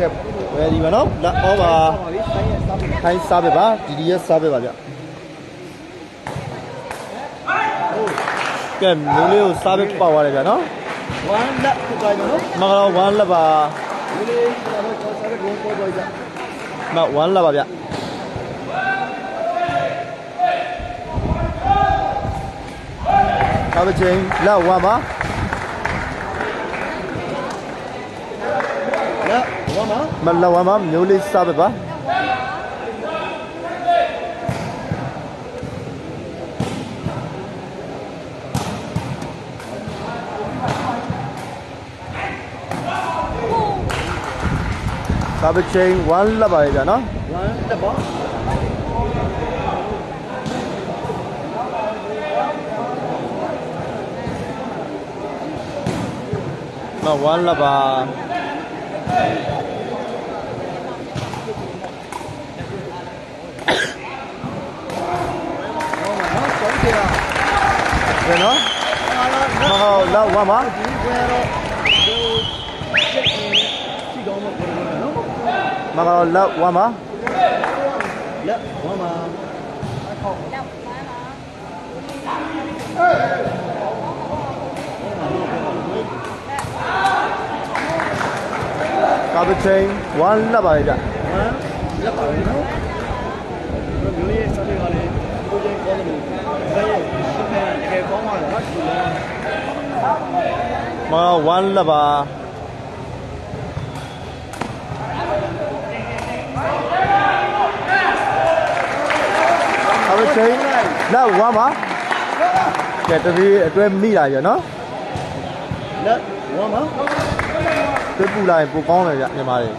ကဲဝယ်ဒီပါနော်လက်ဩပါပါပြီဆိုင်ရဲ့စားပြီခိုင်းစားပဲပါဒီဒီရဲ့စားပဲပါဗျကဲမျိုးလေးကိုစားပဲပေါက်သွားတယ်ဗျနော်ဝမ်းလက်ပြသွားတယ်နော်မင်္ဂလာဝမ်းလက်ပါဒီလေးကျွန်တော်တို့စားတဲ့ဘုံပေါ်ပေါ်ကြမဝမ်းလက်ပါဗျကားချင်းလက်ဝမ်းပါ လက်ဝ မ်းမမလက်ဝမ်းပါမျိုးလေးစားပဲပါကားချင်းဝမ်းလက်ပါလေဗျနော်ဝမ်းလက်ပါမဝမ်းလက်ပါ နော်ကျောင်းကြီးက ဘယ်နော်အားလားမဟုတ်လက်ဝမ်းပါဒီဘယ်တော့ဒီချက်ချ ကောင်းပါလားဒီလိုမဝမ်းလက်ပါကားချင်းလက်ဝမ်းပါကဲတတိအတွဲမိလာရနော်လက်ဝမ်းမသွေးပူလာရင်ပိုကောင်းတယ်ဗျညီမလေး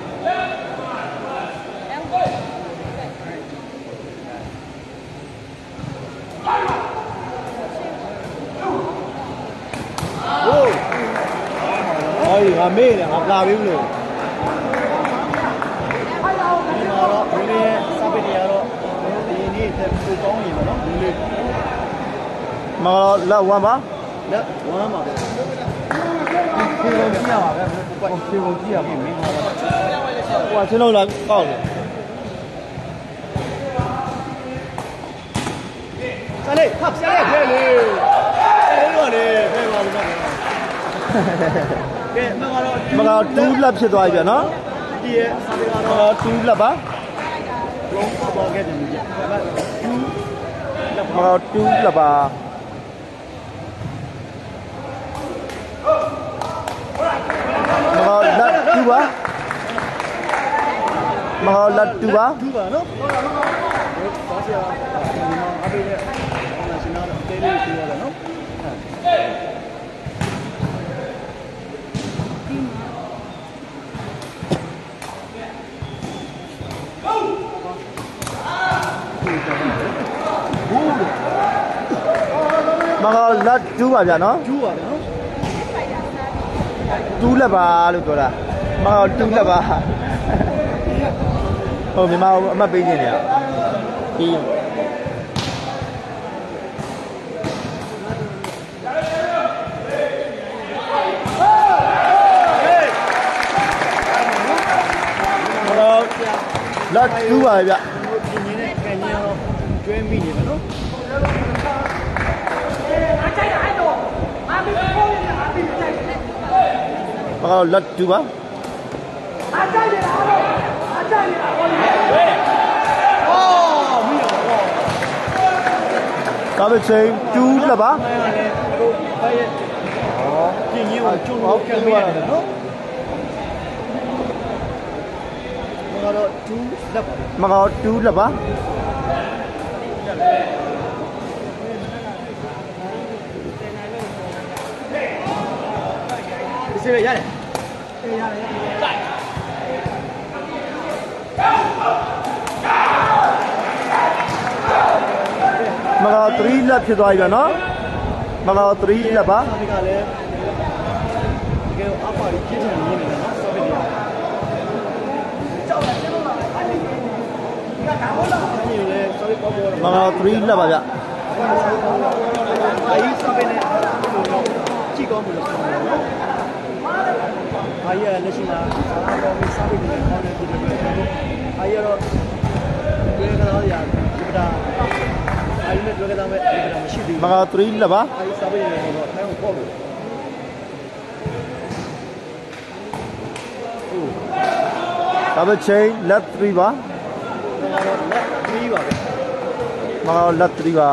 ဟိုး ဟောဒီငါမေ့တယ်ငါကာပြီလို့ဒီမှာတော့ဒီလေးရဲ့စာပေတွေကတော့ဒီနေ့တက်ကိုကောင်းနေမှာနော်ဒီလေးမလက်ဝမ်းပါလက်ဝမ်းမှာပဲဒီလိုကြည့်ရပါပဲဘယ်ကိုကြည့်ရမှာမင်းပါလားဟိုကချင်းလုံးလာကောက်တယ်ဆလေးဟပ်ဆလေးဖဲလေဆလေးတော့လေဖဲပါလို့ကဲ မကတော့မကတူးလက်ဖြစ်သွားပြီဗျနော်ဒီရဲ့စာပေကမတော့ကတူးလက်ပါလုံးပေါ်ခဲ့တယ်မြင်ဒါပေမဲ့သူလက်မကတူးလက်ပါမကလက်တူးပါမကလက်တူးပါဒူပါနော်ဘာစီယာဒီမှာအပေးနဲ့နာရှင်နာတဲလေးပြောရတာနော် မကလက်တူးပါဗျနော်ဒူပါနော်တူးလက်ပါလို့ပြောတာမကတူးလက်ပါဟိုမြန်မာအမတ်ပေးနေတယ်ပြီးတော့လက်တူးပါဗျဒီညနေခံရတော့ကျွဲမိနေတယ်နော်ဟောလက်တူးပါ အော်မိရပါတော့ဒါပဲချင်းတူးလက်ပါအဲလည်း မိရတယ်နော်ဘာတော့ဒူလက်ပါမကောတူးလက်ပါဒီစီရတယ်ရတယ်မကော3လက်ဖြစ်သွားပြီဗျနော်မကော3လက်ပါစာပေကလည်းတကယ်အပါကြီးပြင်းထန်နေနေတယ်နော်စာပေတွေကကြောက်တယ်ကျတော့လာအဲ့ဒီကဒါဟုတ်လားအဲ့ဒီလေစာပေပေါ်ပေါ်မကော3လက်ပါဗျအဲ့ဒီစာပေနဲ့ကြည့်ကောင်းပြီလို့ဆိုတယ်နော် အားရလက်ရှိမှာအားလုံးကိုစားပြီးတယ်ခေါင်းနဲ့ဒီလိုပဲအားရတော့ဒီကစားရဒီပဒါအားရနဲ့တွေ့ကြတာပဲဒီပဒါမရှိသေးမဘူးက3လက်ပါအားရစားပြီးတယ်တော့ထိုင်ကိုပေါ့လို့ဒါပဲချိန်လက်3ပါတော့လက်3ပါပဲမကလက်3ပါ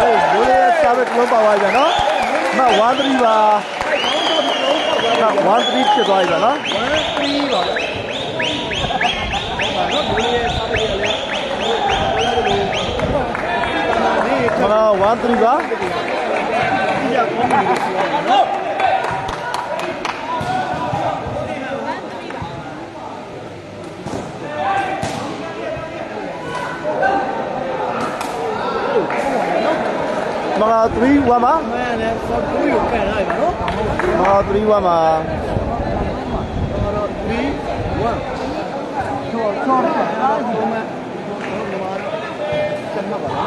ဟေးမိုးလေးစာပဲလုံးပါသွားကြနော် မ1 3ပါမ1 3ဖြစ်သွားပြီနော်1 3ပါပဲဟုတ်ပါတော့ဒီရဲ့စားပြီးတယ်လေဘာလို့လဲဒီ မက1 3ပါဒီရကောင်းပြီလို့ပြောတာနော်မက3 1ပါမင်းလည်းဆော့တူကိုကန်လိုက်ပါနော်မက3 1ပါတော့3 1ချောချောတာအားဒီမှာတော့ဒီမှာစမ်းပါပါ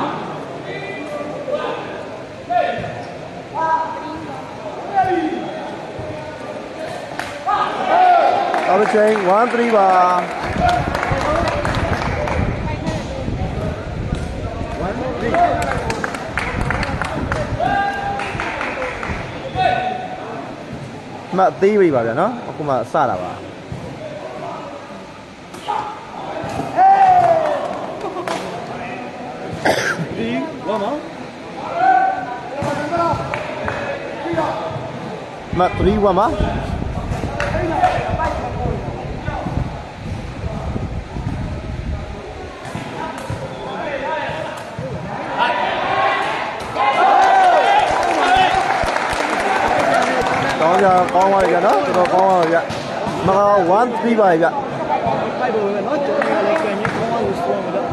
ဒါပဲချိန်1 3ပါ မသေးပြီပါဗျာနော်အခုမှစတာပါဒီဝမ်းမမ3 1ပါ ကောင်းကြကောင်းပါပြီဗျာနော်တော်တော်ကောင်းပါပြီဗျာမက1 3ပါပြီဗျာဖိုက်ပေါ်ပဲနော်ကျော်နေလည်းကန်ကြီးကောင်းအောင်ဆိုတော့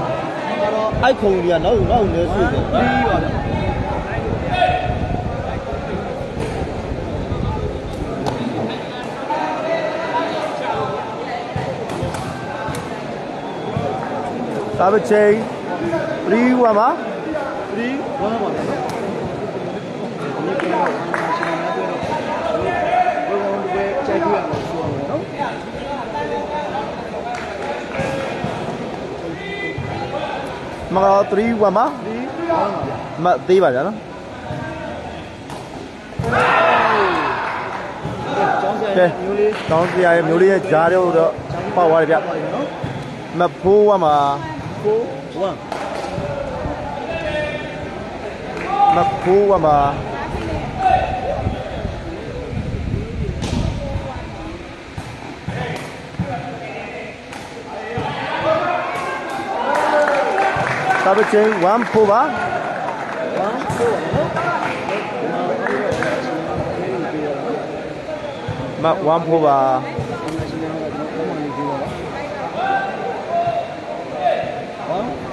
တော့အိုက်ခုံကြီးကနောက်နောက်နေဆွေးတယ်ဒီပါဗျာဒါပဲချိန်3 1ပါဒီဝမ်းပါဗျာနော်ဒီကတော့ရှင်များတွေ့တော့ဘယ်ကောင်တွေကြိုက်ကြရအောင်ဆိုတော့နော် မက3 1ပါဒီဝမ်းပါဗျာမသေးပါဗျာနော်ကျောင်းဆရာမျိုးလေးတောင်းစရာရဲ့မျိုးလေးရဲ့ဂျားတော့တော့ပေါက်သွားတယ်ဗျပါနော်မဖိုး1ပါကိုဝမ်းမဖိုး1ပါဒါပဲချိန်1ဖိုးပါဝမ်း Double chain, one pull. One pull up. Ma one.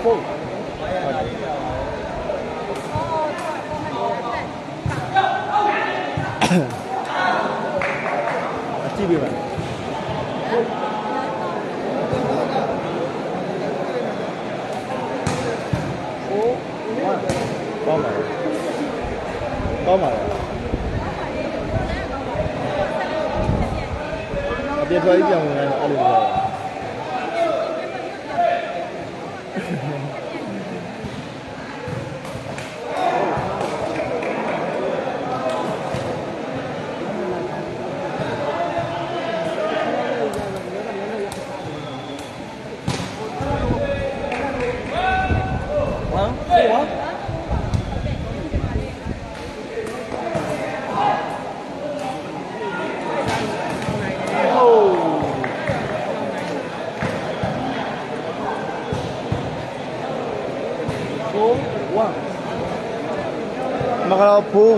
One. Achieve it. 1ကောင်းပါလားကောင်းပါလားအပြည့်ထွက်ကြီးပြောင်းဝင်လာတော့အဲ့လိုပြောတာ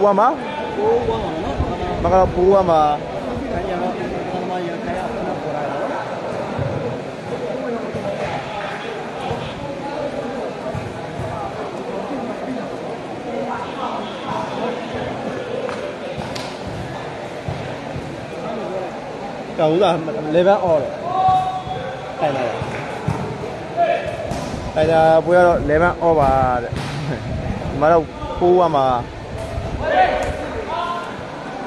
ကတော့ဖိုး1ပါကိုဝမ်းနော်မကတော့ဖိုး1ပါခံရတော့သမားရခံရခဏပေါ်လာတော့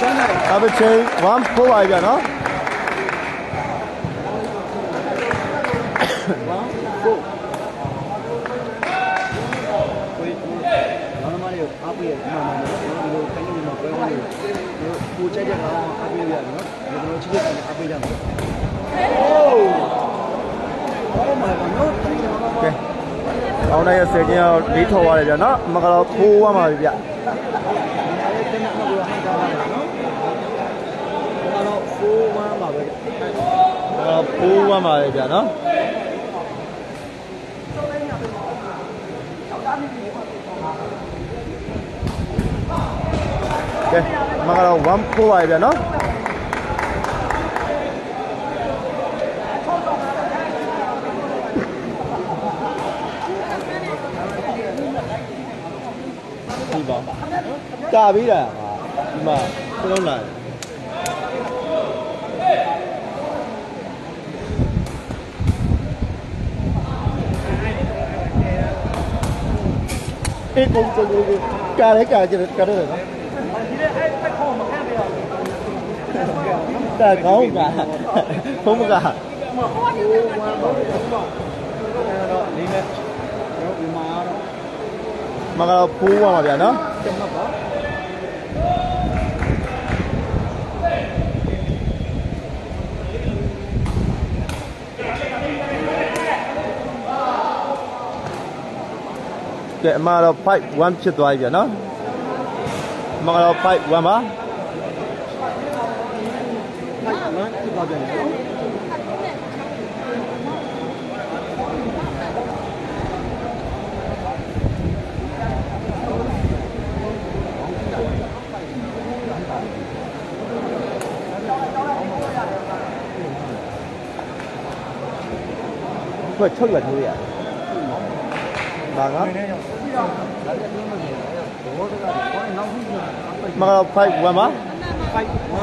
ချမ်းနိုင်ဒါပဲချင်း1ဖိုးပါပြနော်အားပေးရမှာမဟုတ်ဘူးဒီလိုတိုင်းနိုင်ငံမှာပွဲဝင်လို့ကိုကြိုက်တဲ့ကောင်အားပေးရတယ်နော်ကျွန်တော်ချစ်တဲ့ကောင်အားပေးကြမှာဟိုးဘာမှမနော်တိုင်းနိုင်ငံမှာကဲအောင်နိုင်ရဆယ်ကျင်းရလေးထော်ရတယ်ဗျာနော်မကတော့ခိုးရမှာပြီဗျာ 4 1ပါပဲအာဖိုးဝါမှာပြနော်ကဲမကတော့1ပိုးပါပြနော်ဒီပါကြာပြီလားဒီမှာစလုံးလာတယ် တိတ်ကုန်ကုန်ကုန်ကာရဲကာကြကာရဲနော်ဒီလေအဲ့တက်ခေါ်မခံရဘူးတာကောင်းကဘုံကဟိုဝမ်းတော့အဲ့တော့လေးနဲ့ရောဒီမှာတော့မကတော့ဖိုးပါမှာဗျာနော်ကျမပါ ကဲအမတော့ pipe 1ဖြစ်သွားပြီဗျာနော်အမကတော့ pipe 1ပါ快撑了，兄弟。嘛个快五万吗？快五万，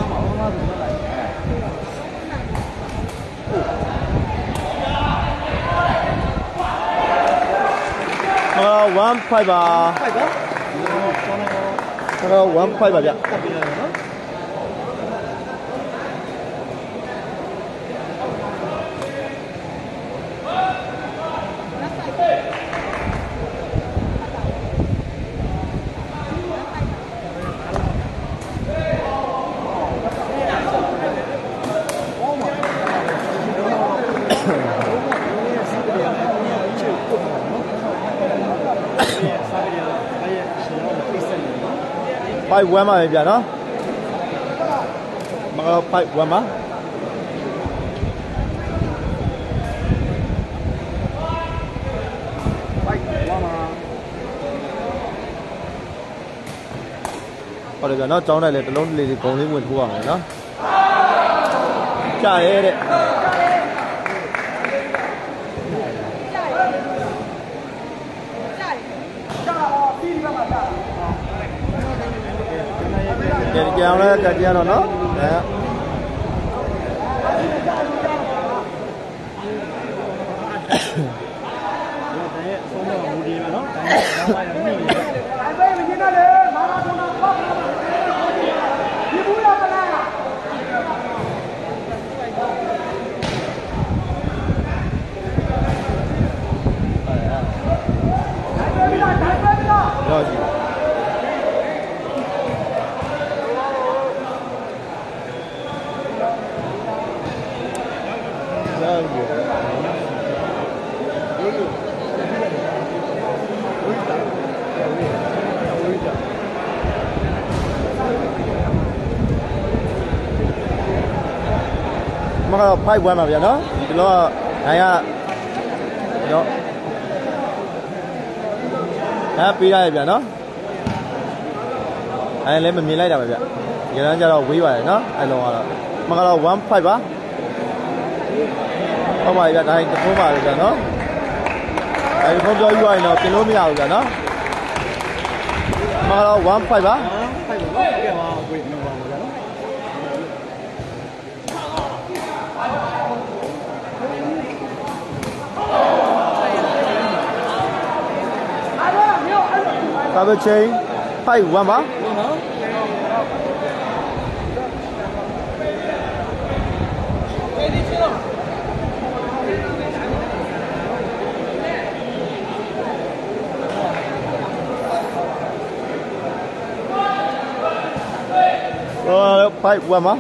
那。个五万快吧？快。个五万吧？5 1မှာပဲဗျာနော်မက5 1မှာဟုတ်တယ်ဗျာနော်ကြောင်းတိုက်လည်းတလုံးတလေးဂုံလေးဝင်ထိုးရမယ်နော်ကြားရဲတဲ့ ကဲကြောင်လဲကကြတော့နော်အဲဒီတော့ရဲ့အဆုံးတော့မူဒီပဲနော်ဒါနဲ့တော့ရ မကတော့5 1ပါဗျာနော်ဒီတော့နိုင်ရနော်အဲပေးရရဗျာနော်အဲလည်းမမြင်လိုက်တာပဲဗျရန်ကျတော့ဝေးပါတယ်နော်အဲလုံးကတော့မကတော့1 5ပါဟုတ်ပါပြီဗျာဒါရင်တဖုံးပါလေဗျာနော်အဲဒီဖုံးပြောယူရရင်တော့ပြင်လို့မရဘူးဗျာနော်မကတော့1 5ပါ ဖိုက်ပါနော်ကဲပါဝေးနော်ပါဗျာနော် ကာဗချင်း5 1ပါ နော် ဟော5 1ပါ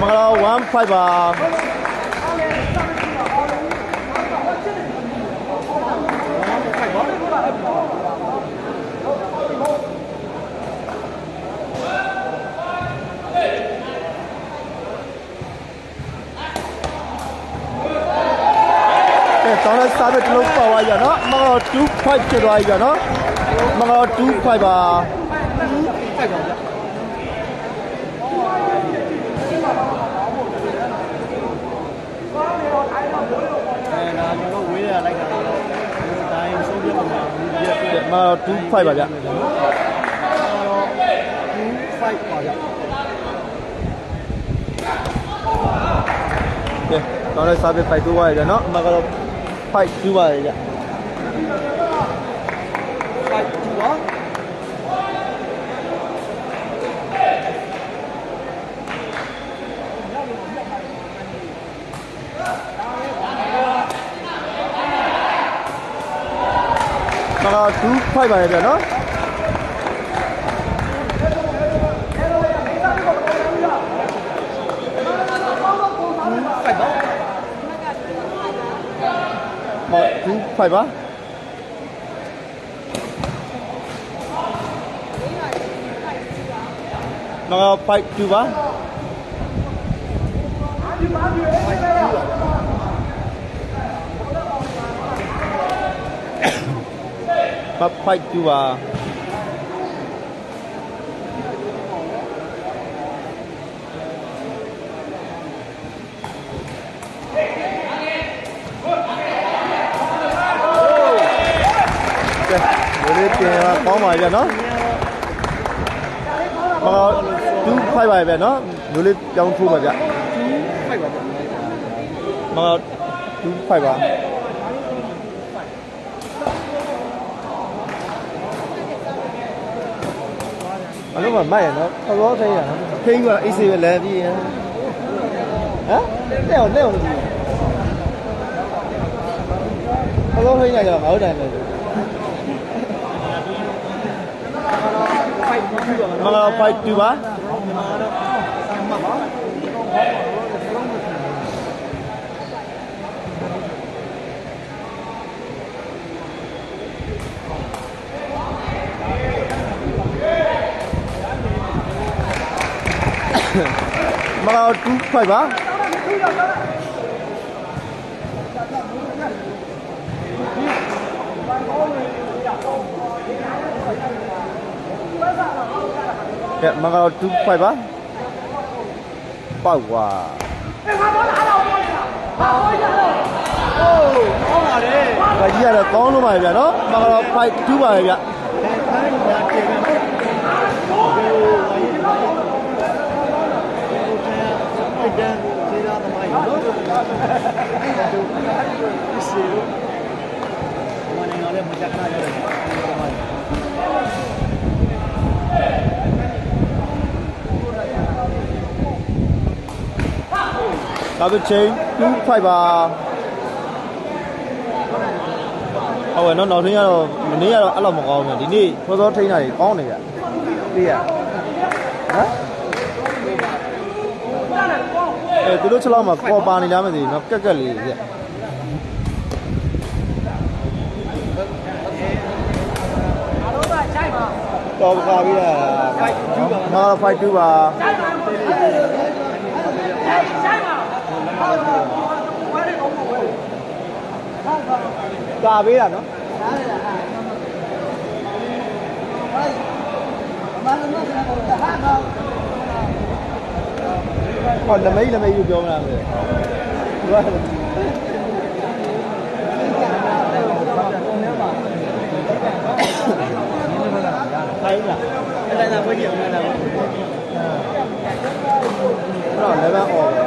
မင်္ဂလာ1 5ပါကဲတောင်းတဲ့စားတဲ့တစ်လုံးပါသွားရနော်မင်္ဂလာ2 5ဖြစ်သွားပြီနော်မင်္ဂလာ2 5ပါဖိုက်ပါ မ25ပါဗျ25ပါဗျကဲတော့လည်း service 5 2ပါရကြเนาะအမကတော့5 2ပါရကြ 2 5ပါရကြနော်ဖိုက်ပါမ2 5ပါမ င်္ဂလာ5 2ပါမ5 2ပါကဲဒီလေးပြင်ရကောင်းပါကြနော်မင်္ဂလာ2 5 ပါဗျာနော်ဒီလေးပြောင်းထိုးပါဗျဖိုက်ပါဗျာမင်္ဂလာ2 5ပါအလုံးမမိုက်ရနော်သဘောသိရနော်ခိန်းကအေးစေးပဲလဲပြီးရဟမ်တဲ့အောင်တဲ့အောင်ကြည့်သဘောသိရကြတော့ငါတို့တိုင်ပဲဖိုက်2ပါမင်္ဂလာ5 2ပါမြန်မာ မင်္ဂလာ2 5ပါကဲမင်္ဂလာ2 5ပါပေါက်ွာအိုးကောင်းပါလေ။ဒါကြီးကတော့ကောင်းလို့ပါဗျာနော်။မင်္ဂလာ5 2ပါဗျာအဲခိုင်းညာတင်တယ်ဘယ်လိုဝိုင်းလဲဘယ်လိုထဲအိုက် တန်ခြေသားသမားကြီးနော်ဒီစီလိုမနေတော့လည်းမတက်ခါရတယ်သမားကြီး။ဒါပဲချင်း2 5ပါဟုတ်ကဲ့နော်နောက်ထင်းကတော့မနေ့ကတော့အဲ့လောက်မကောင်းဘူးဒီနေ့စောစောထိန်းတာတွေကောင်းနေကြသိရဟမ် အဲသူတို့ချက်လောက်မှာကော်ပါနေလားမသိဘူးနော်ကက်ကက်လေးပြတော်ပါပြီလား5 2ပါငါ5 2ပါကာပေးတာနော် ဟောလမိတ်လမိတ်ယူပြောမလားမယ်သူကခိုင်းလားအဲ့ဒါကဘယ်ကြီးအောင်လဲတော့လည်း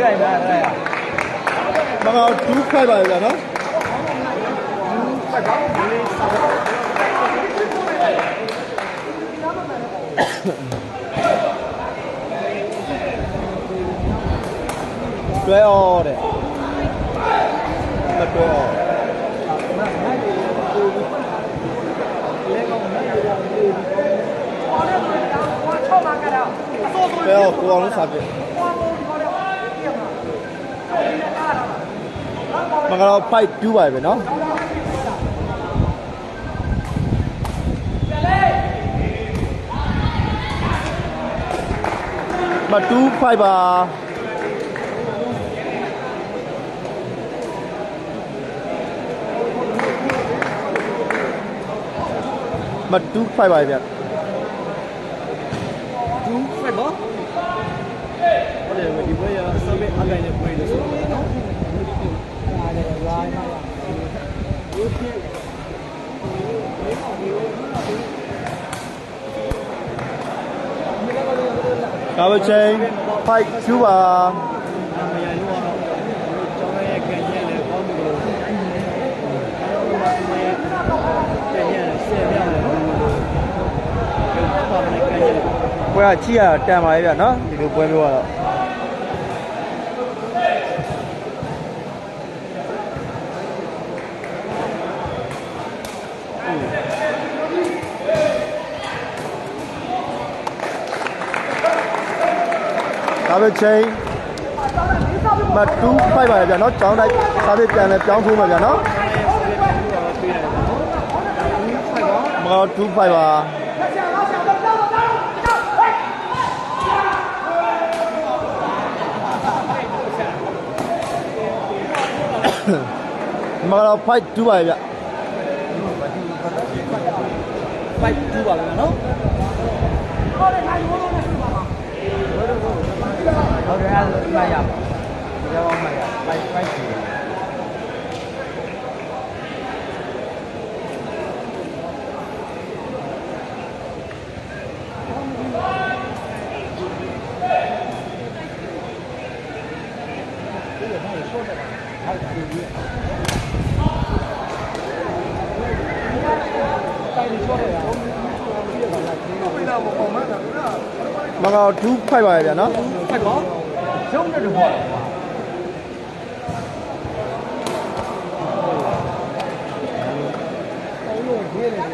ပဲអော်ဝေးလိုက်တာအဲ့မငါ2ခိုက်ပါလေဗျာနော်တွဲဩတဲ့မတွဲဩတွဲဩကိုအောင်လို့စာ မငါတော့5 2ပါပဲနော်မ2 5ပါမ2 5ပါဗျာ တူဖက်ဘောဟုတ်တယ်ဒီဘွေးရစမေးအကိုင်နဲ့ဘွေးလို့ဆိုတော့နော်အားတယ်လာမှာဒီဖြစ် ကာဘချင်း5 2ပါအမရလို့တော့ကျောင်းရဲ့ခံရလဲကောင်းပြီလို့အဲ့တော့မရခံရဆယ်မြောက်တယ်ဘာမှမခံရပွဲကချိရတန်ပါရဲ့ဗျာနော်ဒီလိုပွဲမျိုးကတော့ဒါပဲချင်းမတူ ဖိုက်ပါလေဗျာနော်ကျောင်းတိုက်စာပေပြန်လဲပြောင်းထိုးမှာဗျာနော်မကောတူဖိုက်ပါမကောဖိုက် ဟုတ်တယ်အဲ့ဒါဒီမှာရပါဘူးဒီကောင်မှာရပါ5 5 မင်္ဂလာ2ဖိုက်ပါရဲ့ဗျာနော်ဖိုက်ပါရုံနဲ့တကွာ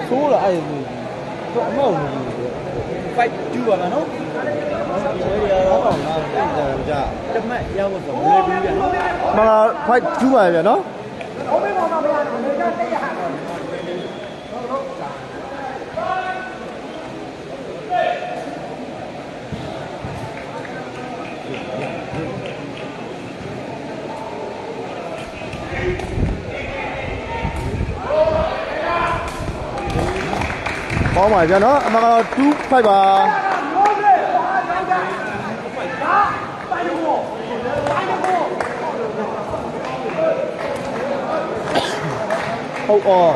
ဆိုးလာအဲ့ဒီတော့အမောက်နေတယ်ဖိုက်တူပါလားနော်ဒီရေရောတော့ငါပြန်ကြတမက်ရောက်တော့မလဲဘူးဗျာမင်္ဂလာဖိုက်တူပါရဲ့ဗျာနော် ပေါင်းပါဗျာနော်အမကတော့2 5ပါဟုတ်အော်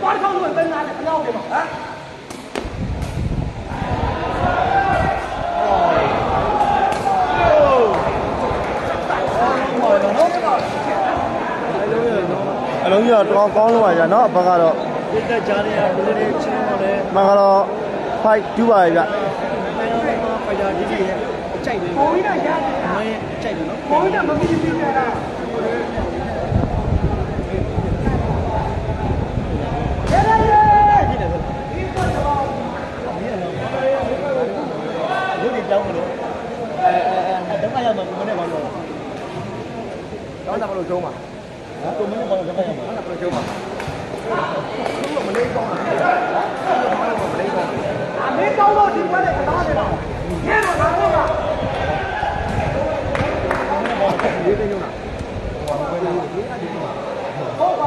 ဟောနော် အလုံးကြီးတော့တော်ကောင်းလို့ပါဗျာနော်အဘကတော့ဒီတက်ကြားနေရဘယ်လိုချင်းတော့လဲမကတော့5 2ပါဗျာနိုင်အောင်မှာဖိုင်တာဒီဒီရဲ့အကြိုက်လေးပေါ်ပြီးတော့ရမင်းအကြိုက်တယ်နော်ပေါ်ပြီးတော့မပြီးပြီးနေတာဒီဒီကြောင်းမလို့အဲအဲတော့မရမှာကိုမနဲ့ပါတော့တော့တာမလို့ကျုံးပါဟာကိုမနဲ့ပါတော့တော့ရမှာတော့မလို့ ကျုံးပါမလေးကောင်းတာမလေးကောင်းအမေကောင်းတော့ဒီပွဲလေးကစားနေပါညနေတော့တော့ကရေးသိညုံတာဟုတ်ပါ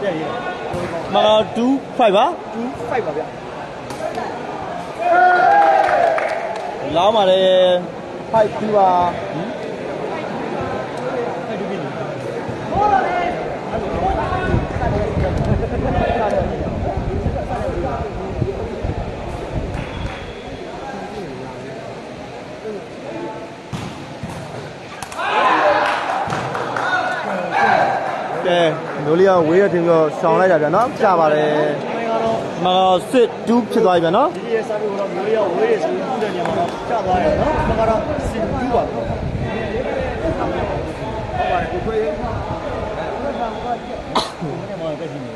ပြည့်ရေးမကတော့2 5ပါ2 5ပါဗျလောင်းပါတယ်5 2ပါအဲ့ဒီပြီဟိုးတော့လေ ကဲ မျိုးလေးကဝေးရတင်ပြီးတော့ရှောင်လိုက်တာဗျာနော်ကြာပါတယ်ဒီကတော့မကတော့စစ်2ဖြစ်သွားပြီဗျာနော်ဒီရဲ့စာပြီးတော့မျိုးရဝေးရဆိုပြီးတဲ့ညမှာတော့ကျသွားတယ်နော်ဒီကတော့စင်2ပါဟုတ်ပါတယ်ကိုခွေးဟုတ်တယ်မောင်တက်ရှိနေ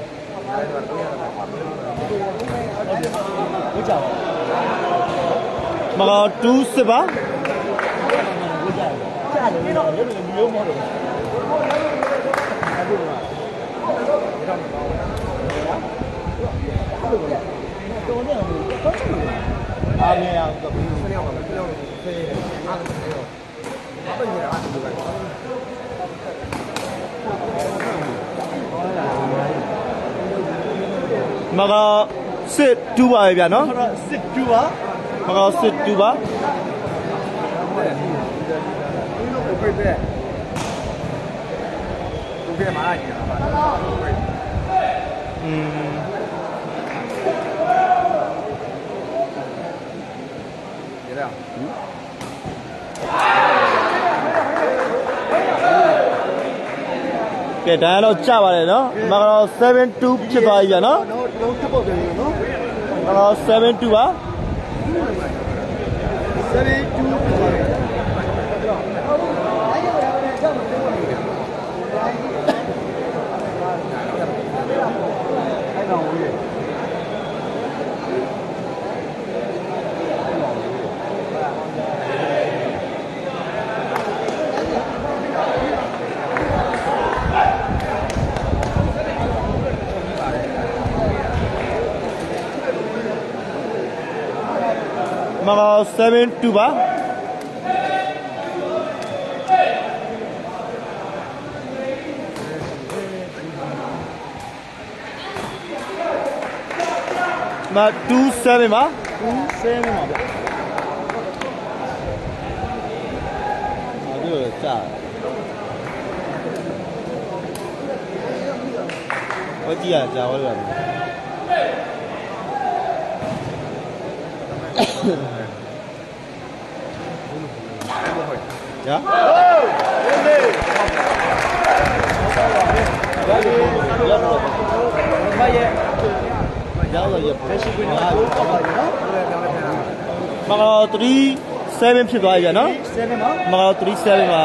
ဟုတ်ကြပါမကတော့2စစ်ပါဟုတ်ကြကြာတယ်နော်လည်းလ ည်းမျိုးမောတယ်တော်တယ်တော့ချင်တယ်အာမြင်အောင်မကစစ်2ပါပဲဗျာနော်အဲ့တော့စစ်တူပါမကစစ်2ပါကိုဖိတ်တဲ့ကိုဖိတ်မှာလာ อืมเดี๋ยวကဲဒါကတော့ကြပါတယ်နော်ဒီမှာကတော့72ဖြစ်သွားပြီဗျာနော်လုံးထပ်ပေါက်ပြန်ပြီနော်ဒါကတော့72ပါ72 မကတော့72ပါမ27ပါဘူးဆဲနေမှာဗျအဲ့ဒီလိုကြာဝကြည့်ရကြာသွားလို့ရတယ် ညာမရဲ့ရောက်တော့ရလက်ရှိဝင်တော့တော့ပါရနော်မကတော့3 7ဖြစ်သွားပြီဗျာနော်ဆဲနေမှာမကတော့3 7ပါ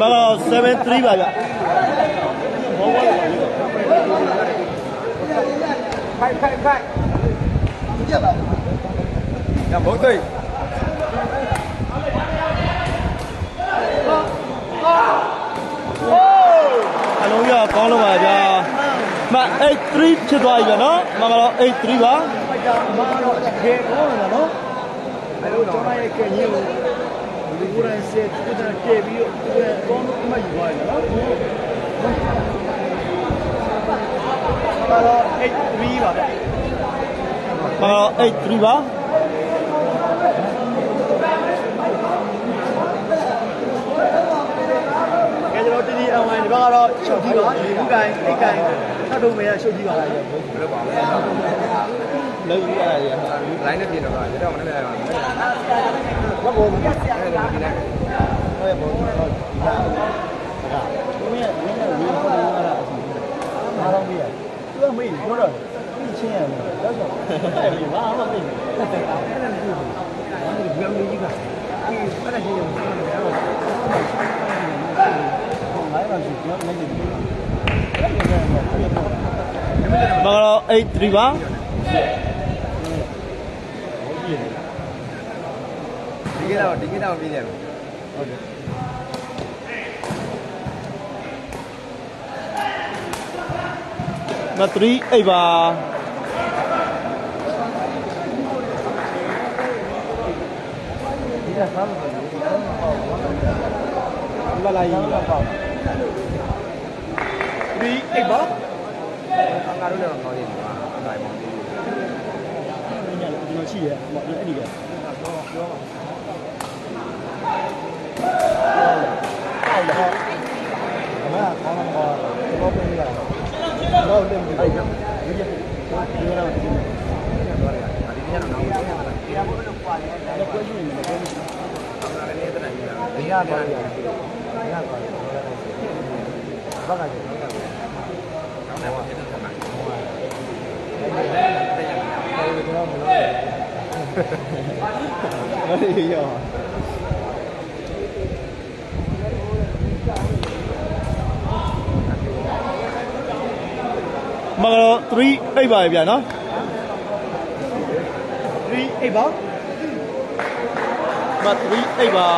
မကတော့73ပါဗျဖိုက်ဖိုက်ဖိုက်ကြည့်ပါညဘုတ်သိအလုံးရကောင်းလို့ပါဗျာမ83ဖြစ်သွားပြီဗျာနော်မကတော့83ပါဖိုက်တာမာတော့ခေကောင်းလာနော်အဲ့လိုတော့မရဲ့ကဲညင်း ကိုဒီကိုယ်တိုင်ဆက်ကိုယ်တိုင်တည့်ပြီးတော့ကိုယ်ကောင်းလို့အမှတ်ယူသွားတယ်နော်ဒါတော့83ပါဗျတော့8 3ပါကဲကျွန်တော်တီတီအဝိုင်းဒီဘက်ကတော့ရှုပ်ကြီးပါဒီဥကိုင်းအိတ်ကိုင်းထပ်ထုံးမယ်ရှုပ်ကြီးပါလားလုံး ရရရလိုင်းနဲ့ပြင်တော့ရတော့မနေ့ကလည်းဘာပေါ်မှာအဲ့ဒါဒီနေ့ဟဲ့ဘောတော့ဒီလားဒါကမင်းကမင်းကဝင်းပေါ်လာတာအစီအားလုံးပြရသူကမေးပြောတော့ဒီချင်းရတယ်တော့ဆိုအဲ့ဒီဘာမှမသိဘူးအဲ့ဒါအဲ့ဒါမသိဘူးဘာလို့ပြောင်းနေကြီးကဒီအဲ့ဒါကြီးရောဘာလို့လဲဘာလို့လဲပြောနေတယ်အဲ့ဒါကမကတော့8 3ပါဒီကိတော့ဒီကိတော့ပြီးတယ်ဟုတ်တယ်မ3 8ပါဒီကစားလို့လာလာရင်တော့ပေါ့3 8ပါငါတို့လည်းကောင်းနေတယ်ကွာအဲ့ဒါပေါ့ဒီညလည်းကျွန်တော်ရှိရဲဟောအဲ့ဒီကပြောပြောပါတောက်တယ်ဟောအမကခေါင်းတော့ဘောပင်းရတော့တယ်ဒီ အဲ့ဒါဒီကဒီကတော့ဒီတော့ရတယ်ဒီနေ့တော့နောက်တော့ရတယ်တော့ပြောရှိနေတယ်ပြောရှိအဲ့ ဒါလည်းတည်းက ဒီကတော့ဒီကတော့ဘာကလဲ တော့ဖြစ်တယ် မှာကျွန်တော်မလို့မလေးရောမကတော့3 8ပါပဲဗျာနော်3 8ပါမ3 8ပါ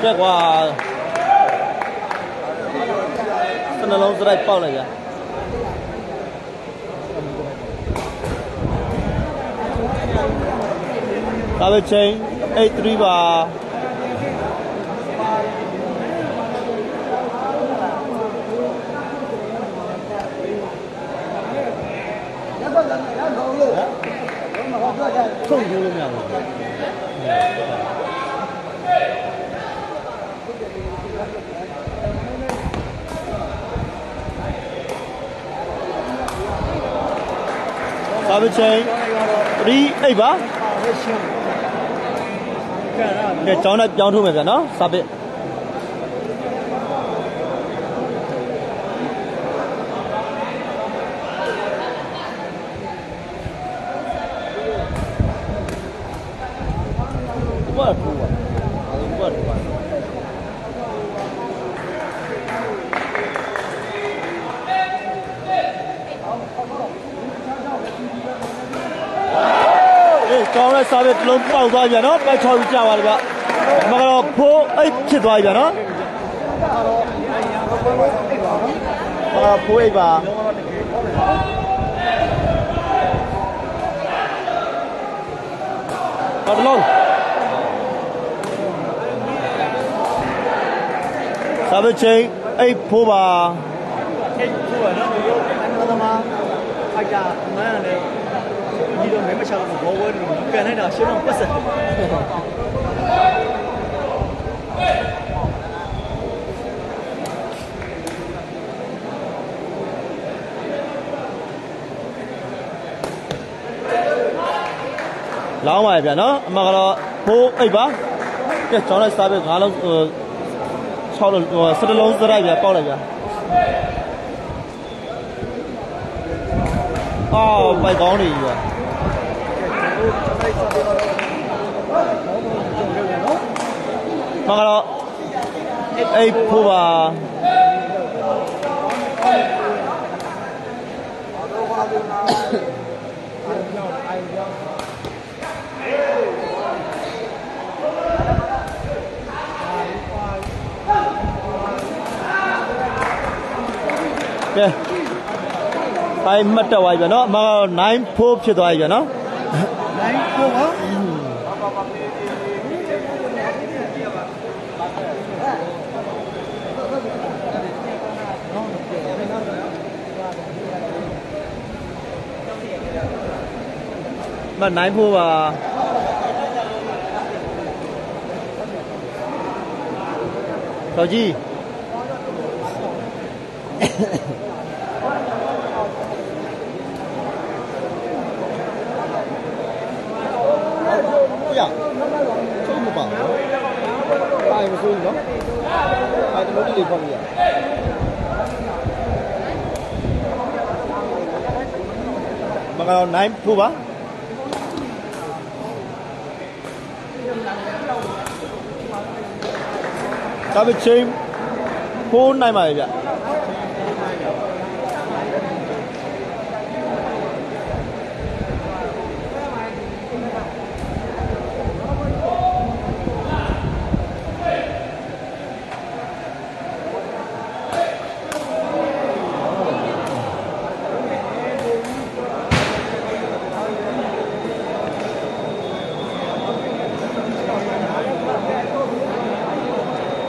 ပြက်ကွာစနှလုံးစရိုက်ပေါက်လိုက်ဗျာဒါပဲချင်း8 3ပါဆုံးကြလို့မရဘူးဒါပဲချင်း3 8ပါပဲရှင်းကဲတော့ကဲကျောင်းနဲ့ပြောင်းထုတ်မယ်ဗျာနော်စာပစ်ဘာကူပါဘာကူပါအေးကျောင်းနဲ့စာ ပစ်တစ်လုံးပေါက်သွားပြန်နော်ပတ်ချောက်ကြပါလေဗျမကတော့ဖိုးအိတ်ဖြစ်သွားပြန်နော်အာဖိုးအိတ်ပါဘာလုံးစာပစ်ချင်းအိတ်ဖိုးပါအဲ့ဒီကတော့နော်ဒီလိုအမှန်သမားဖိုက်တာမန်းတယ် ဒီလိုမဲမချလို့ဘောဝဲတယ်ကန်လိုက်တာရှင်းတော့ပတ်ဆက်လောင်းပါဗျာနော်အမှကတော့ဖိုးအိတ်ပါကဲကျောင်းလိုက်စားပဲ၅လုံးဟို6လုံးဟို7လုံးစရိုက်ဗျာပေါက်လိုက်ဗျာအော်ပိုက်ကောင်းနေပြီဗျာ မကတော့အိတ်ဖိုးပါကဲဖိုင်မှတ်တက်သွားပြီဗျာနော်အမကတော့9 4ဖြစ်သွားပြီဗျာနော်နိုင်ကိုပါ ကမနိုင်ဖို့ပါတော်ကြီးရချုံမပါဘူးအိုင်မဆိုးဘူးနော်အိုင်တလို့လေးခေါ်ပြရမကတော့နိုင် ဖို့ပါဒါပေချင်းဖိုးနိုင်ပါရဲ့ဗျ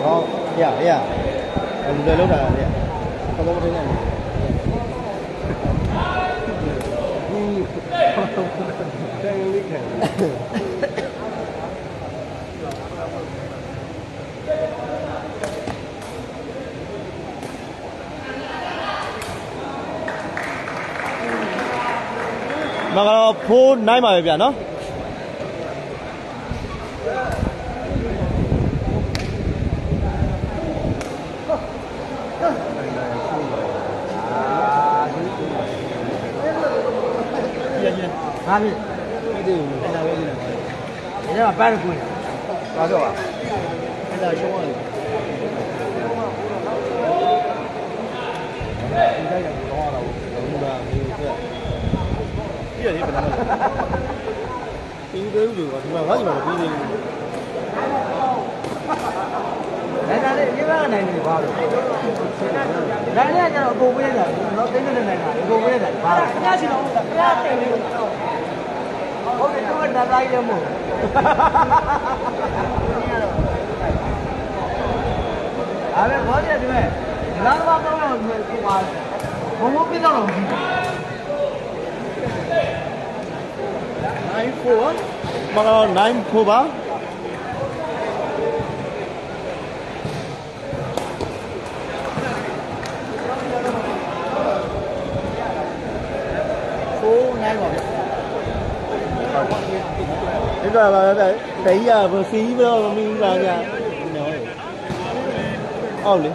ဟောရရလူတွေလောက်တာလေဘာလို့မထင်နိုင်မကတော့ ဖိုးနိုင်ပါပဲဗျာနော်ဟာပြီဒီဒီအဲ့ဒါပဲနေဒီကပန်းကွင်းသွားတော့ပါအဲ့ဒါရှုံးရတယ်ဒီတိုင်းကတော့တော့ဘုရားမျိုးပြပြည့်ရည်ဘယ်လိုလဲ ပြီးသေးဘူးလို့ဒီမှာငါ့ညီမမပြီးသေးဘူးနိုင်တာလေဒီဘက်ကနိုင်နေပါလို့နိုင်နေကြတော့အကုန်ပေးတာနော်သိနေနိုင်တာအကုန်ပေးတာပါလားခင်ဗျားစီတော့ခင်ဗျားတင်နေလို့ဟုတ်တယ်တော့နားလိုက်ရမို့အဲ့ဒါဘောရတယ်ဒီမဲ့လာတော့တော့တော့ဒီပါဘုံဘုံပြတော့တော့ဒီနိုင်ဖို့မကတော့နိုင်ဖို့ပါဖိုးနိုင်ပါဗျဒီက လာတဲ့တကြီးရဘစီးပြီးတော့မင်းလာကြနော်ဟုတ်လေ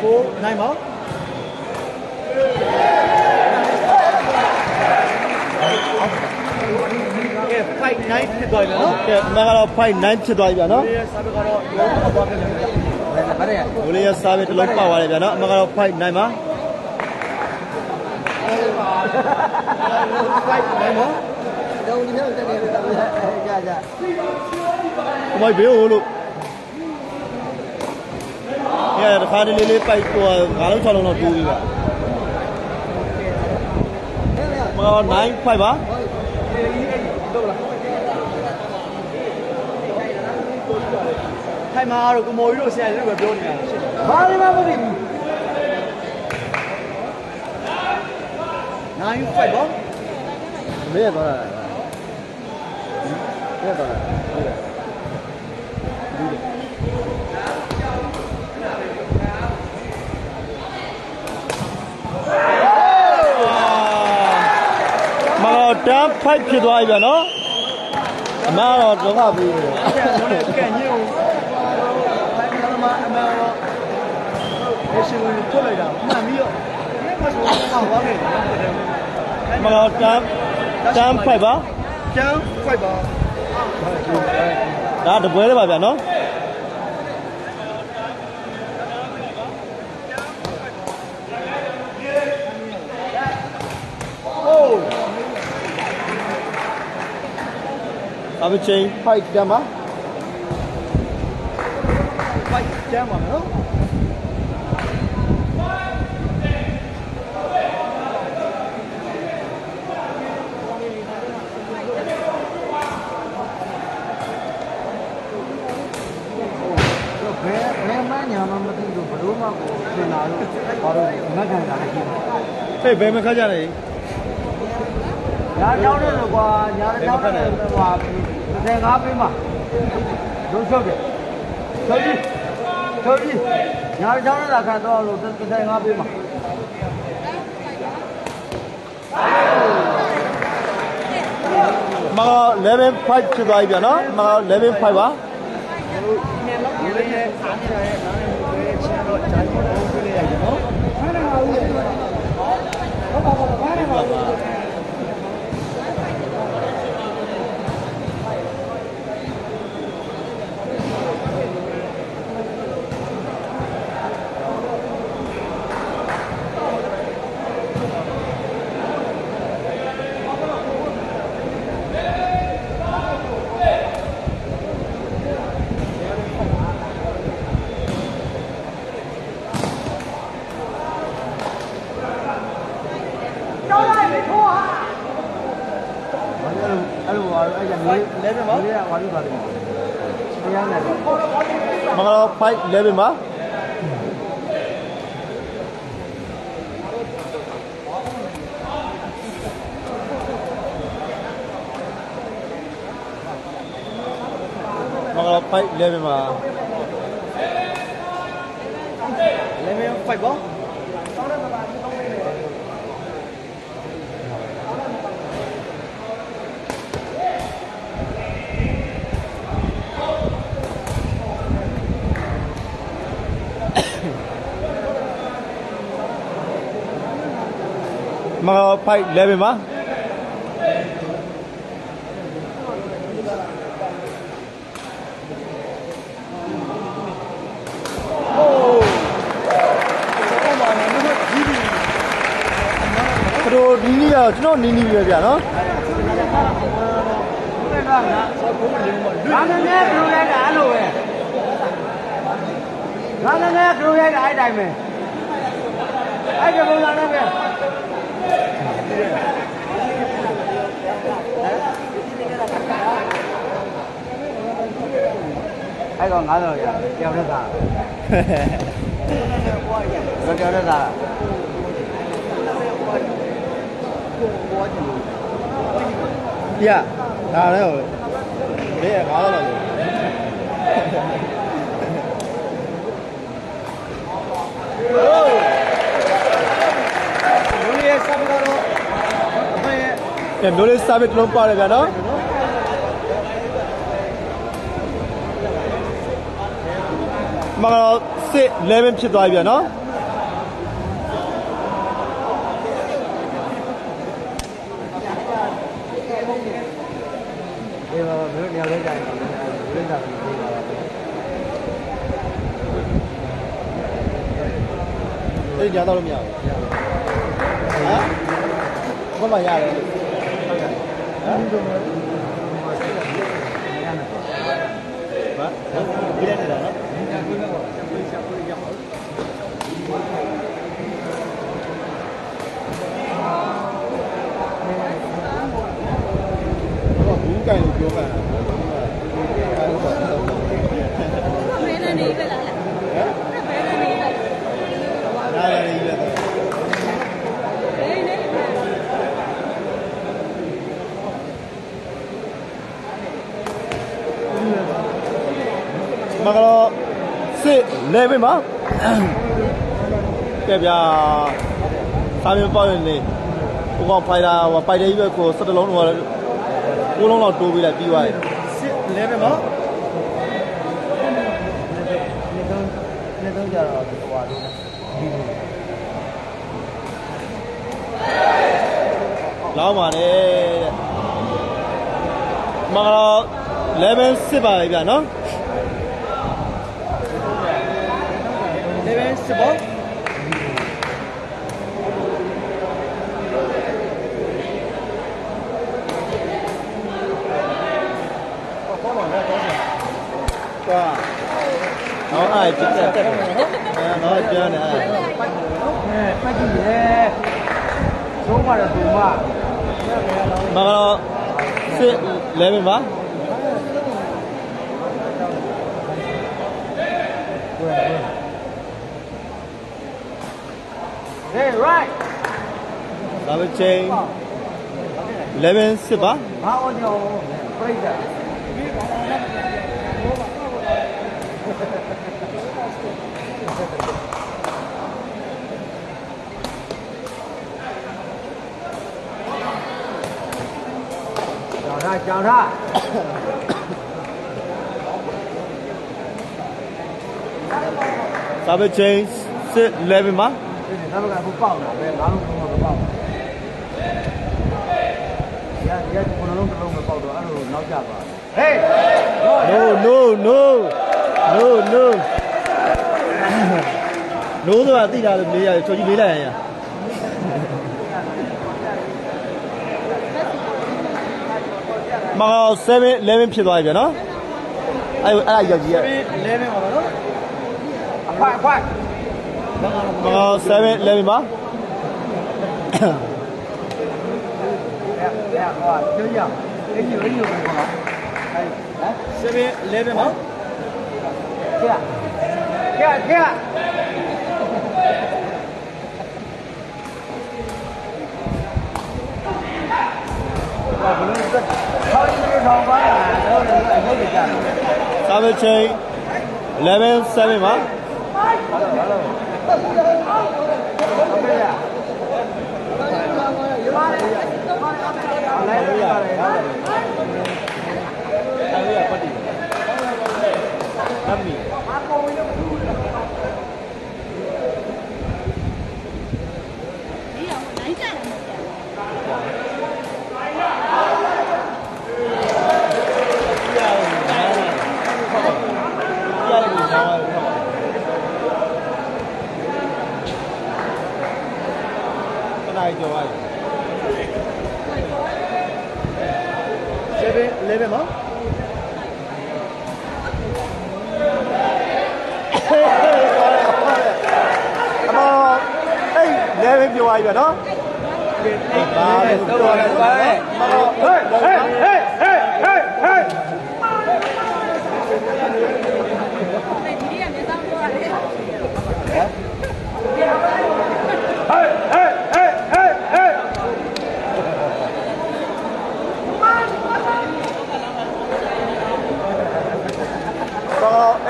ဖိုးနိုင် ကဲ fight night ဖြစ်သွားပြီနော်ကဲမကတော့5 9ဖြစ်သွားပြီဗျာနော်ဒီစာပေကတော့လောသွားပြန်တယ်ဗျာဗါရဲဘိုးလေးရစားပြီးတစ်လုံးပတ်သွားတယ်ဗျာနော်အမကတော့5 9ပါ fight နိုင်နော်တော့ဒီလိုတက်တယ်ကြာကြာအမိုက်ဘေးဟိုလို့ညတခါတလေလေးပိုက်ဟိုငါးလုံး6လုံးတော့တူးပြီဗျာမကတော့9 5ပါ ထိုင်မှာတော့ကိုမော်ကြီးတို့ဆရာကြီးတို့ပဲပြောနေရတာရှင်းဘာလည်းမမသိဘူးနိုင် fight ဘောမင်းရသွားတာမင်းရသွားတာမကတော့တန်းဖိုက်ဖြစ်သွားပြီဗျာနော်အမကတော့ဒုက္ခပေးနေတယ်ဆရာတို့လည်းကဲညို့ဖိုင်ကလမအမေရော အရှင်ကိုထုတ်လိုက်တာမှန်ပြီးတော့ဒီမှာဆိုတော့ဘာလဲမကတော့တန်းတန်းဖိုက်ပါကျန်း fight ပါဒါတပွဲလေးပါဗျာနော်ဟိုးအဘချင်းဖိုက်တမ်းပါ fight ကျန်းပါမယ်နော် ဘယ် ဘယ်မှညာမှမသိလို့ဘလို့မှကိုပြင်လာလို့ဘာလို့မကန်တာလဲဟေးဘယ်မှာခါကြလဲညာချောင်းနဲ့ဆိုကွာညာချောင်းနဲ့ဟွာ35ပေးမှာလုံးချုပ်တယ်ချုပ်ကြီးချုပ်ကြီးညာချောင်းနဲ့သာခံတော့လို့35ပေးမှာမက11 5ဖြစ်သွားပြီဗျာနော်မက11 5ပါ ဒီလေးရဲ့ခါနေတာရဲ့နားနဲ့ဘယ်ချင်းတော့ဂျာကြီးကိုပြလိုက်ရတယ်နော် ကျောင်းလိုက်လေထိုးဟာ အဲ့လိုအဲ့လိုအဲ့ဒါလေးလဲပြပါလေးကဘာလို့သွားတယ်တရားနဲ့ မက 5 11ပါမက5 11ပါ 11 5ပေါ့ မက 5 11ပါဘရိုနီးနီးကတော့ကျွန်တော်နီးနီးပဲဗျာနော်ဘယ်ကငါဆောက်ဖို့မလုပ်ဘူးငါလည်းလည်းကြိုးလိုက်တာအဲ့လိုပဲငါလည်းလည်းကြိုးလိုက်တာအဲ့တိုင်းပဲအဲ့ဒီပုံစံနဲ့ပဲ အဲ့တော့ငါတော့ကြောက်ရတာတော့ကြောက်ရတာပြဒါလည်းဟိုဘေးကငါးတော့လို့လူရဲ့စပ်ကတော့ဘယ်ကဲမျိုးလေးစာပစ်တစ်လုံးပါတယ်ဗျာနော် မကတော့စစ်11ဖြစ်သွားပြီဗျာနော်ဒီမှာမျိုးနေရာလေးကြိုင်တယ်ဝိဇ္ဇာကိုပြေးပါတော့အဲ့ဒီညာတော့လို့မရဘူးဟမ်ဘာမှရတယ်ဟမ်ဘာဒီနေ့နေတာနော်ဘာဘူးကင်လို့ပြောတာအဲ့ဒါဆိုတော့ ဘယ်နဲ့နေပဲလား ဟမ် ဘယ်နဲ့နေလဲ နားရည်ရတယ် ဘယ်နဲ့နေလဲ မကတော့စစ် လဲပဲမှာကဲဗျာစာမြင်ပေါ့ရင်လေဟိုကောင်ဖိုင်တာဟိုပိုက်တယ်ကြီးပဲကိုစက်တလုံးတော့ကိုလုံးတော့တိုးပေးလိုက်ပြီးသွားတယ်စစ်လဲပဲမှာနေတော့နေတော့ကြတော့ဟွာလို့ဒီလိုလောင်းပါနဲ့တဲ့မကတော့11စစ်ပါလေဗျာနော် 11စဘောကွာဟောအဲ့တက်တက်တက်အဲဟောကျန်းတယ်အဲ့အဲပတ်ကြည့်ရဲသုံးပါတော့သူမ မကတော့စစ်လဲပဲမှာ ဟေး right ဒါပဲချိန်11စစ်ပါဘာအောင်ကြောပြိတ္တာကြောင်ရကြောင်ရဒါပဲချိန်စစ်11ပါဒီနေ့တော့ကဘုပေါက်တာပဲငါလုံးဘုပေါက်ရရဘုံ လုံးတစ်လုံးပဲပေါက်တော့အဲ့လိုနောက်ကျသွားဟေး no no no no no no ဆိုတာသိတာလို့မေးရတယ်ချော်ကြီးမေးလိုက်ရင်ရမကော7 11ဖြစ်သွားပြီဗျာနော်အဲ့အဲ့ဒါရောက်ကြီးရလဲမယ်ပါတော့အဖိုက်အဖိုက်မကော7 11ပါ ရရဟောကျရအဲ့ဒီအဲ့ဒီကိုခေါ်အဲ့ဟမ်7 11ပါကျကျကျဘာလို့လဲခေါင်းကြီးထောင်ပါလားတော့လည်းအလုပ်ကြတယ်ဒါပဲချိန်11 7ပါဟု Uruguay. Se ve levemente. Lê bên nhiều ai vậy đó? Ba bên đúng rồi. Hey, hey, hey, hey, hey, hey. Mentiría, me están por ahí.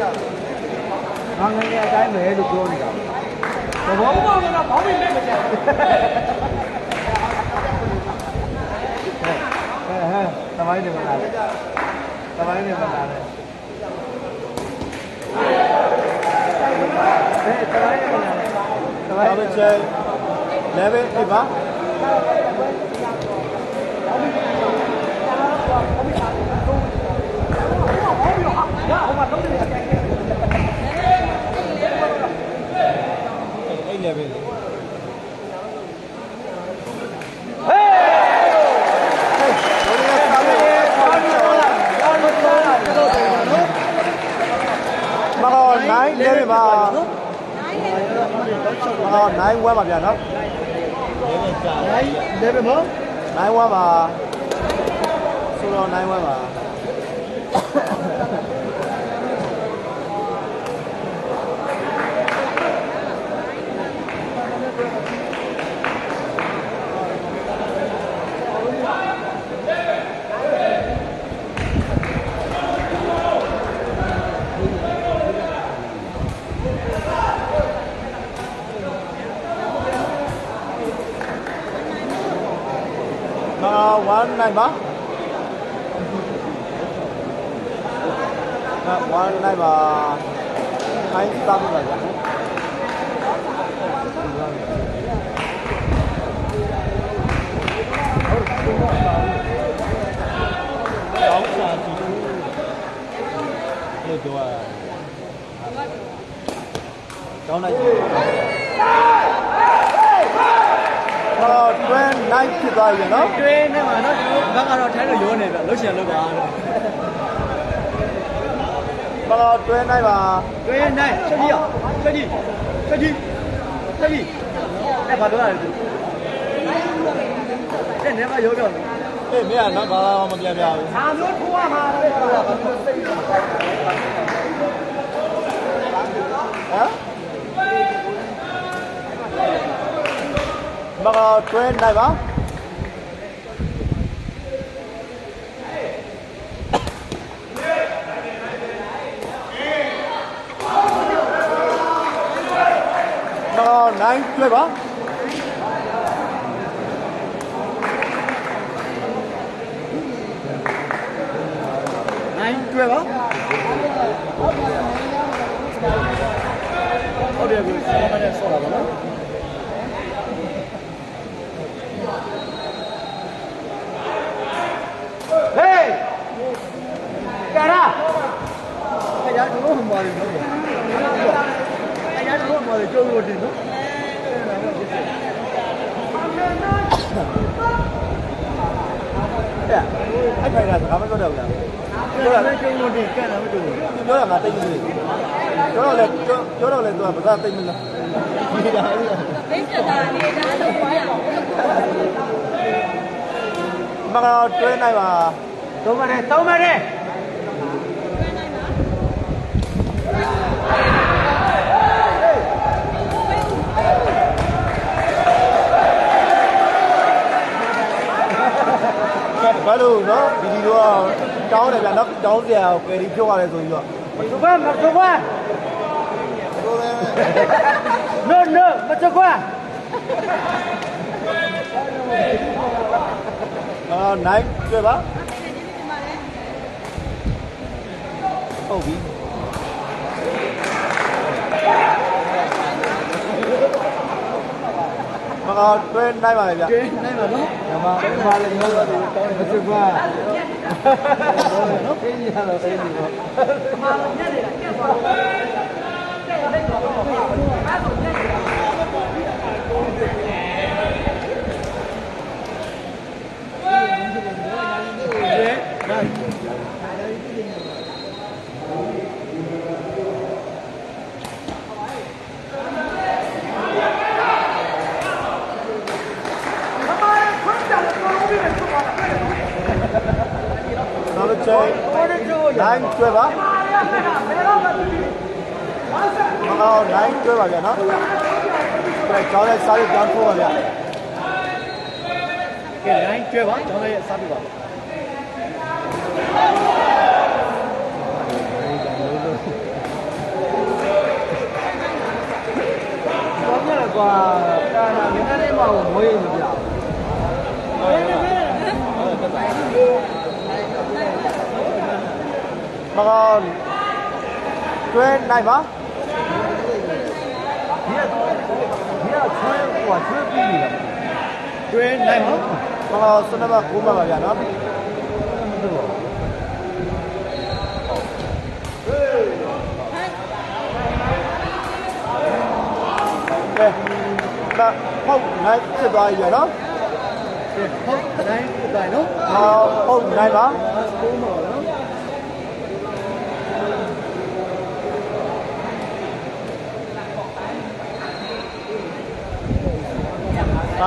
ငယ်အတိုင်းပဲလို့ပြောနေတာသဘောပေါက်တော့ဘောင်းမိမဲ့မကြဟဲ့ဟဲ့သမိုင်းနေမလားသမိုင်းနေမလားဟဲ့သမိုင်းနေမလားသမိုင်းနောက်နေကျရင်11 8ပါ အဲ့ level မကော9 level ပါမကော9 1ပါဗျာနော်11မှာ9 1ပါဆို တော့9 1ပါမကော1 9ပါ1 9ပါခိုင်းသားပါဗျာနော်ကောင်းစာ နိုင်ဖြစ်သွားပြီနော်တွင်းနဲ့မှာနော်ကျွန်တော်ဘက်ကတော့ထိုင်းလို့ရိုးနေပြီလှုပ်ရှင်လှုပ်ပါတော့မတော်တွဲနိုင်ပါတွင်းနိုင်ချက်ကြီးအောင်ချက်ကြီးချက်ကြီးချက်ကြီးအဲ့ဘာပြောရလဲသူအဲ့နေမှာရိုးတော့အေးမင်းကနော်ဘာမှမပြန်ပြဘူးဒါမျိုးထိုးရမှာတော့ပြောတာဘာလို့စိတ်လဲဟမ် မတော်တွဲနိုင်ပါမတော်နိုင်တွဲပါနိုင်တွေ့ပါဟုတ်တယ်ကိုဆက်မနဲ့ဆောတာပါနော် ဟေးကရာ အဲ့ ဒါတို့ဟိုမှာလေနော်အဲ့ဒါတို့ဟိုမှာလေကျုပ်တို့တင်နော်အဲ့အဲ့ခိုင်တာစကားမပြောတော့ဘူးလားပြောတာကျုပ်တို့တင်ကန့်တာမကျုပ်တို့သူပြောတာငါတိတ်မလို့ပြောတော့လေပြောတော့လေသူကဘာသာတိတ်မလို့ဒီဒါအဲ့မင်းစတာနေတာတော့ဘာရအောင်မကတော့တွဲနိုင်ပါသုံးမတယ်သုံးမတယ် ဘာလို့နော်ဒီဒီတော့တောင်းတယ်ဗျာနော်တောင်းစရာကိုပယ်ပြီးပြောရတယ်ဆိုပြီးတော့မစကွာမစကွာဆိုပဲ no no မစကွာအာနိုင်တွဲပါဟုတ်ပြီ mà train driver ya. Train driver no. Tama. Bale mo ba dito? Kasi ba. No, kaya niya lo kaya niya. Mga niya nila, kaya ba? Kaya. 9 12ပါဟော9 12ပါဗျာနော်ကဲကျောင်းလေးစားရပြန်ဖို့ပါဗျာကဲ line ကျွဲပါကျောင်းလေးစားပြပါကွာကာနာမင်းနဲ့မအောင်မွေးနေကြ။ဟုတ်ကဲ့ မကောတွဲနိုင်ပါဒီကဒီကဆွဲကွာဆွဲပြီးနေတာကျွဲနိုင်ပါမကောစနမကိုပါပါဗျာနော်ကဲဒါဟုတ်နိုင်ဖြစ်သွားပြီဗျာနော်ဟုတ်နိုင်တိုင်းနော်ဟောဟုတ်နိုင်ပါကိုမော်နော်အာပုတ်ပြီးပါမကောဟုတ်နိုင်ပါ န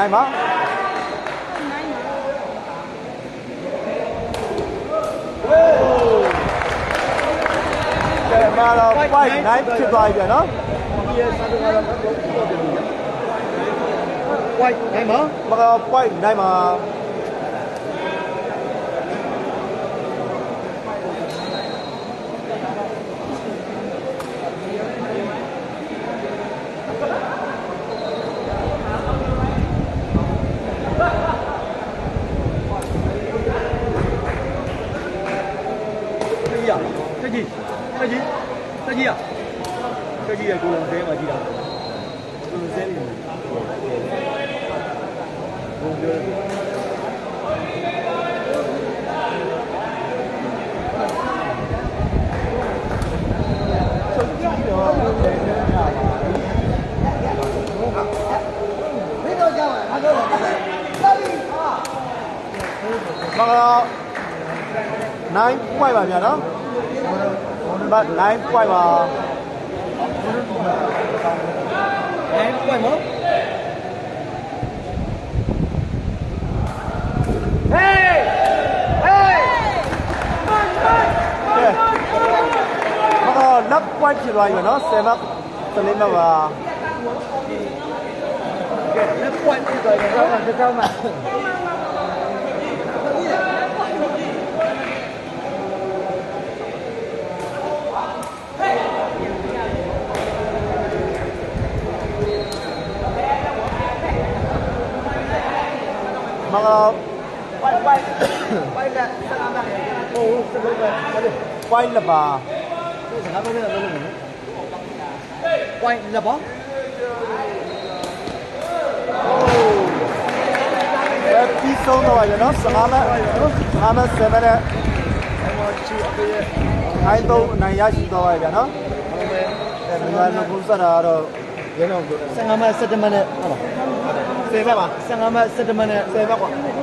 ိုင်ပါကဲမတော့5 9ဖြစ်သွားပြီဗျာနော်ဒီရဲ့စားပြက တော့တော့တော့တယ် white နိုင်ပါမကော5 9မှာတက်ကြီးတက်ကြီးတက်ကြီးတက်ကြီး ရတက်ကြီးရကိုယ်လုံးတဲမှာကြည့်တာ ကိုယ်စဲနေတယ်ဘုံပြောတယ်မင်္ဂလာ9 point ပါဗျာနော်ဘတ်9 point ပါအဲကွ က်လက်စကားမှဟိုစလုံးပဲဘာလဲ point လက်ပါစကားပဲလည်းလုံးလုံးနော်ပွိုင်းလက်ပါအဲပြီးဆုံးတော့ပါဗျာနော်15မှ15မှ7နဲ့အဲ့မှာချီအပေးရဲ့အိုင်းသုံးအနိုင်ရရှိသွားပါဗျာနော်ဟိုမဲ့အဲမြန်မာလူပုံစံတာကတော့ရင်းအောင်15မှ17မှနဲ့ဟုတ်လား10ဘက်ပါ15မှ17မှနဲ့10ဘက်ကွာဟ